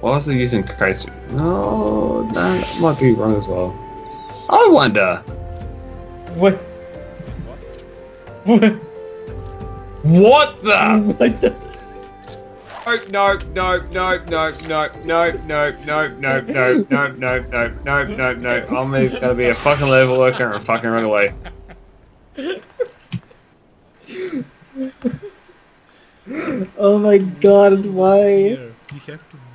Why was I using Kaiser? No, that might be wrong as well. I wonder. What? What? What the? What the? No, no, no, no, no, no, no, no, no, no, no, no, no, no, no, no. I'm either gonna be a fucking level worker or fucking run away. Oh my god, why? Spear. You have to be the spear.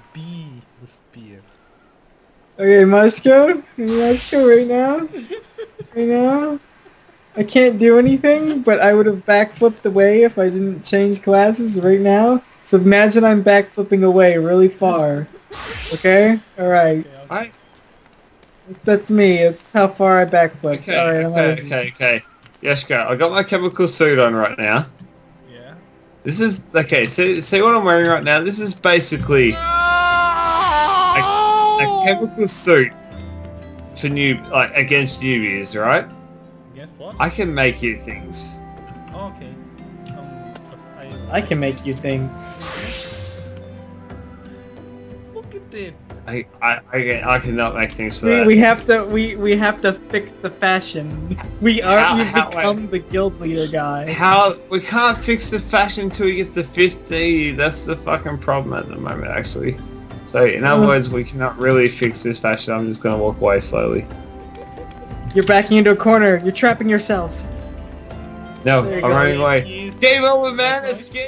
Okay, Mushko? Mushko right now? Right now? I can't do anything, but I would have backflipped away if I didn't change classes right now. So imagine I'm backflipping away really far. Okay? Alright. Okay, I'll That's me. It's how far I backflipped. okay, Alright, I'm okay, okay, okay. Yes. I got my chemical suit on right now. Yeah. This is okay. See, see what I'm wearing right now. This is basically a, a chemical suit for new, like against newbies, right? Guess what? I can make you things. Oh, okay. Um, I, I can make you things. Look at it. I, I, I, can, I cannot make things for We, that. we have to we we have to fix the fashion. We are How- we how- become the guild leader guy. How we can't fix the fashion until we get to 50. That's the fucking problem at the moment, actually. So in other words, we cannot really fix this fashion. I'm just gonna walk away slowly. You're backing into a corner. You're trapping yourself. No, you I'm go. running away. Game over, man. It's game.